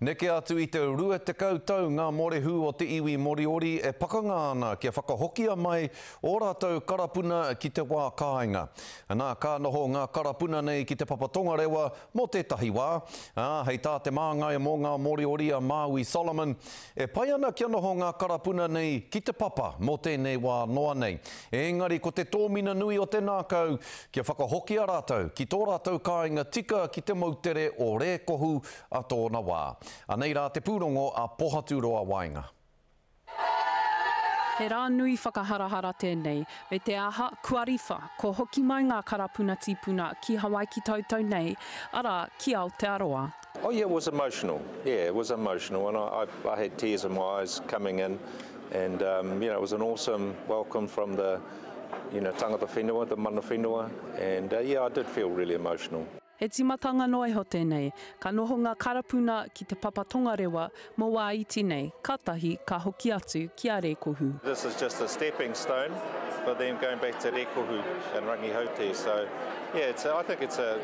Neke atu i te 20 tau ngā mōrehu o te iwi Moriori e pakanga ana kia whakahokia mai ō rātou karapuna ki te wā kāinga. Nā, ka noho ngā karapuna nei ki te papa tongarewa mō tētahi wā, ā, hei tā te māngai mō ngā Moriori a Māui Solomon, e pai ana kia noho ngā karapuna nei ki te papa mō tēnei wā noa nei. Ēngari ko te tōmina nui o te ngākau, Kia whakahokia rātou ki tō rātou kāinga tika ki te moutere o Rēkohu a tōna wā. Anei rā te pūrongo a Pohaturoa waenga. He rā nui whakaharahara tēnei, me te aha, kua riwha, kua hoki mai ngā karapuna tīpuna ki Hawaiki tautau nei, arā, ki Aotearoa. Oh yeah it was emotional yeah it was emotional and I I had tears in my eyes coming in and um you know it was an awesome welcome from the you know tangata whenua, the mana whenua and uh yeah I did feel really emotional. He tīmatanga noa iho tēnei, ka noho ngā karapuna ki te papa tongarewa Mo wa iti nei, ka tahi, ka hoki atu ki a Rekohu. This is just a stepping stone for them going back to Rekohu and Rangihautē so yeah it's I think it's a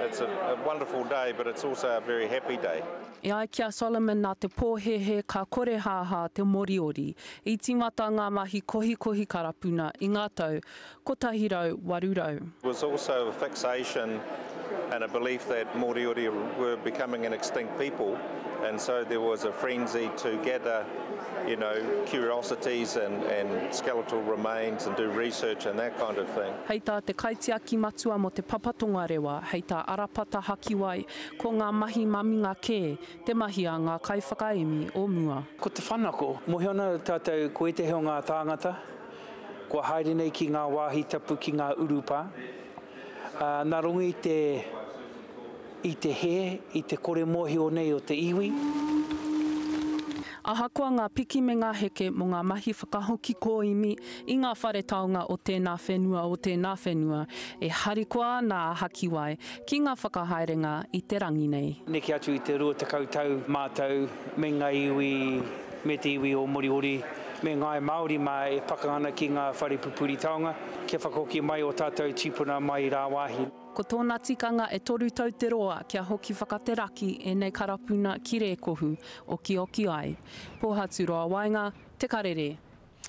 it's a wonderful day but it's also a very happy day. E ai ki a Solomon na te pōhēhē ka korehāhā te Moriori. I tīmata ngā mahi kohikohi karapuna i ngā tau kotahi rau waru rau. was also a fixation and a belief that Moriori were becoming an extinct people and so there was a frenzy to gather you know curiosities and and skeletal remains and do research and that kind of thing. Hei tā te kaitiaki matua mō Te Papa Tongarewa, hei tā Arapata Hakiwai, ko ngā mahi maminga kē te mahi a ngā kaiwhakaemi o mua. Ko te whanako, mōhio ana tātou ko ētahi o ngā tāngata, Kua haere nei ki ngā wāhi tapu ki ngā urupā, ā, nā runga i te, i te hē, i te kore mōhio nei o te iwi. Ahakoa ngā piki me ngā heke mō ngā mahi whakahoki kōimi i ngā whare taonga o tēnā whenua, o tēnā whenua, e harikoa ana a Hakiwai Ki ngā whakahaerenga i te rangi nei. Neke atu i te 20 tau mātou me ngā iwi me te iwi o Moriori me ngāi Māori mā e pakanga ana ki ngā whare pupuri taonga kia whakahoki mai ō tātou tīpuna mai rāwāhi. Ko tōna tikanga e toru tau te roa kia hoki whakateraki ēnei karapuna ki Rēkohu, okioki ai. Pōhatu roa waenga, Te Karere.